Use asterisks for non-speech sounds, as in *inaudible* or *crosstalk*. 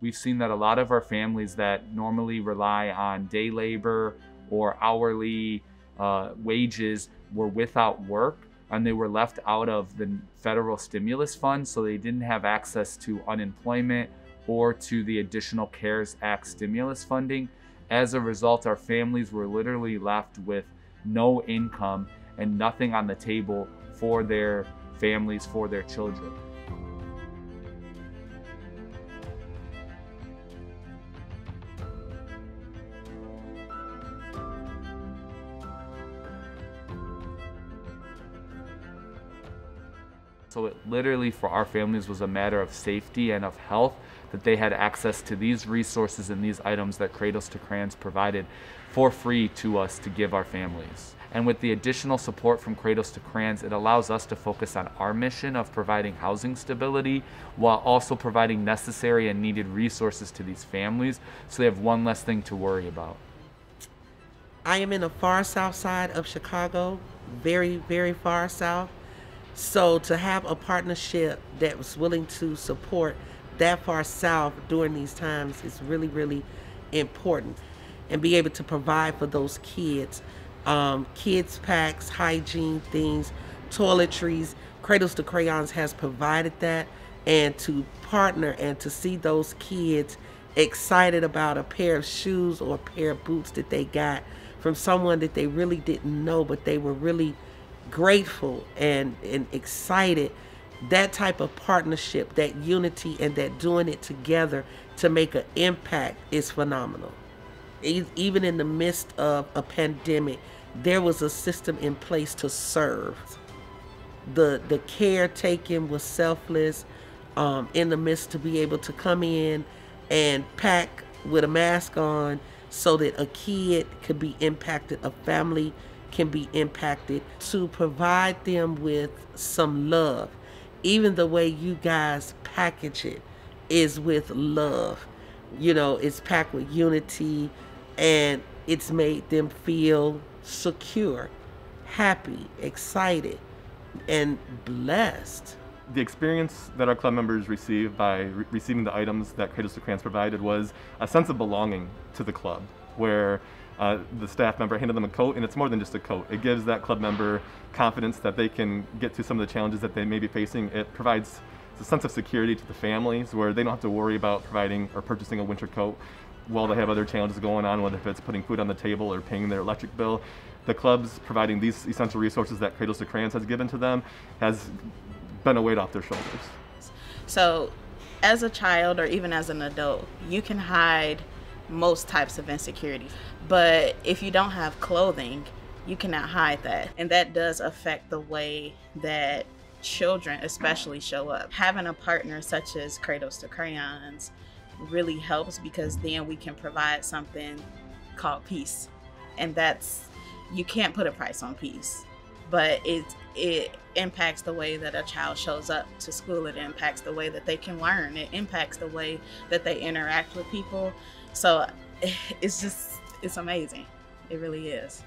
We've seen that a lot of our families that normally rely on day labor or hourly uh, wages were without work and they were left out of the federal stimulus fund, so they didn't have access to unemployment or to the additional CARES Act stimulus funding. As a result, our families were literally left with no income and nothing on the table for their families, for their children. So it literally for our families was a matter of safety and of health that they had access to these resources and these items that Cradles to Crayons provided for free to us to give our families. And with the additional support from Cradles to Crayons, it allows us to focus on our mission of providing housing stability while also providing necessary and needed resources to these families so they have one less thing to worry about. I am in the far south side of Chicago, very, very far south. So to have a partnership that was willing to support that far south during these times is really, really important. And be able to provide for those kids. Um, kids packs, hygiene things, toiletries. Cradles to Crayons has provided that. And to partner and to see those kids excited about a pair of shoes or a pair of boots that they got from someone that they really didn't know, but they were really grateful and, and excited that type of partnership that unity and that doing it together to make an impact is phenomenal. Even in the midst of a pandemic there was a system in place to serve. The the caretaking was selfless um, in the midst to be able to come in and pack with a mask on so that a kid could be impacted a family can be impacted to provide them with some love. Even the way you guys package it is with love. You know, it's packed with unity and it's made them feel secure, happy, excited, and blessed. The experience that our club members received by re receiving the items that Cradles to Crayons provided was a sense of belonging to the club, where uh, the staff member handed them a coat, and it's more than just a coat. It gives that club member confidence that they can get through some of the challenges that they may be facing. It provides a sense of security to the families where they don't have to worry about providing or purchasing a winter coat while they have other challenges going on, whether it's putting food on the table or paying their electric bill. The clubs providing these essential resources that Cradles to Crayons has given to them has been a weight off their shoulders. So, as a child or even as an adult, you can hide most types of insecurities. But if you don't have clothing, you cannot hide that. And that does affect the way that children especially show up. Having a partner such as Cradles to Crayons really helps because then we can provide something called peace. And that's you can't put a price on peace. But it it impacts the way that a child shows up to school. It impacts the way that they can learn. It impacts the way that they interact with people. So *laughs* it's just, it's amazing. It really is.